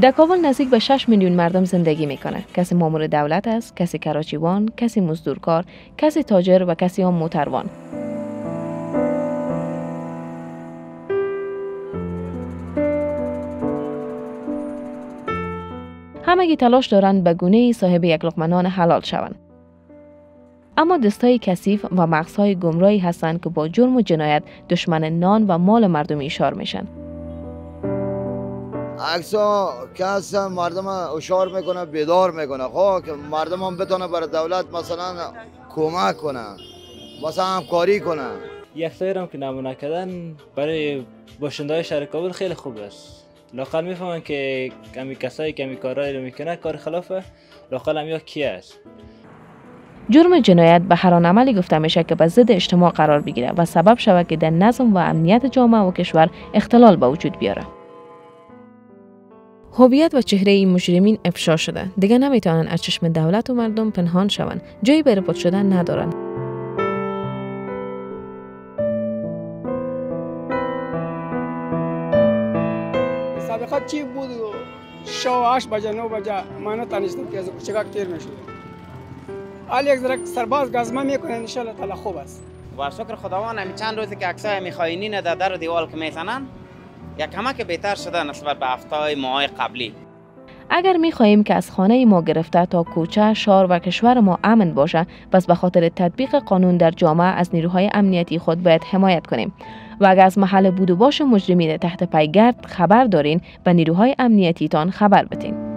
در کابل نزدیک به 6 میلیون مردم زندگی می‌کنه. کسی مامور دولت است، کسی کراچیوان، کسی مزدورکار، کسی تاجر و کسی هم موتروان. همگی تلاش دارند به گونه صاحب یک لقمنان حلال شوند. اما دستای کثیف و مغزهای گمراهی هستند که با جرم و جنایت دشمن نان و مال مردم اشار میشن. اکسا کس مردم اشار می‌کنه بیدار می‌کنه. خب که مردم هم بتونه برای دولت مثلا کمک کنه مثلا همکاری کنه. یک هم که نمونه کردن برای باشنده های شهر کابل خیلی خوب است. لاقل می‌فهمن که کمی کسایی کمی کارهایی رو می‌کنه کار خلافه لاقل هم یا کی است. جرم جنایت به هر عملی گفته میشه که به ضد اجتماع قرار بگیره و سبب شود که در نظم و امنیت جامعه و کشور اختلال به وجود بیاره. هویت و چهره این مجرمین افشا شده. دیگه نمی‌تونن از چشم دولت و مردم پنهان شوند. جایی برای شدن ندارن. سابقا چی بود؟ شو هشت بجه نو بجه. ما نتانستم که از کوچگاه تیر می‌شد حال یک ذره سرباز گازما می‌کنه ان شاء الله تعالی خوب است. و شکر خداوند همین چند روزی که عکسای میخواینین در در دیوال که می‌زنن یک کمک بهتر شده نسبت به هفته ماه قبلی. اگر می خواهیم که از خانه ما گرفته تا کوچه، شار و کشور ما امن باشه پس به خاطر تطبیق قانون در جامعه از نیروهای امنیتی خود باید حمایت کنیم. و اگر از محل بود و باش مجرمین تحت پیگرد خبر دارین به نیروهای امنیتیتان خبر بتین.